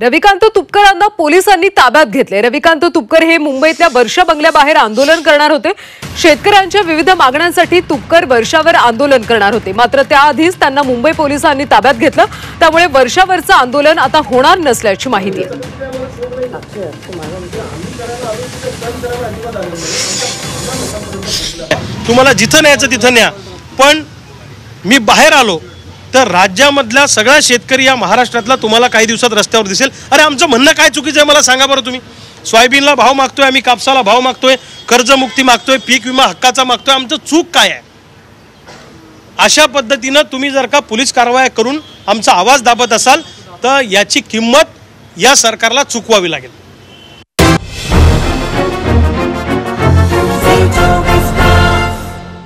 रविकांत तुपकरांना पोलिसांनी ताब्यात घेतले रविकांत तुपकर हे मुंबईतल्या वर्षा बंगल्याबाहेर आंदोलन करणार होते. शेतकऱ्यांच्या विविध मागण्यांसाठी तुपकर वर्षावर आंदोलन करणार होते. मात्र त्याआधीच त्यांना मुंबई पोलिसांनी ताब्यात घेतलं. त्यामुळे वर्षावरचं आंदोलन आता होणार नसल्याची माहिती आहे. तुम्हाला जिथं न्यायचं तिथं न्या. पण मी बाहेर आलो. तर राज्यामधल्या सगळ्या शेतकरी या महाराष्ट्रातला तुम्हाला काही दिवसात रस्त्यावर दिसेल. अरे आमचं म्हणणं काय चुकीचं आहे? मला सांगा बरं तुम्ही. सोयाबीनला भाव मागतोय आम्ही कापसाला भाव मागतोय कर्जमुक्ती मागतोय पीक विमा हक्काचा मागतोय आमचं चूक काय आहे? अशा पद्धतीनं तुम्ही जर का पोलीस कारवाया करून आमचा आवाज दाबत असाल तर याची किंमत या सरकारला चुकवावी लागेल.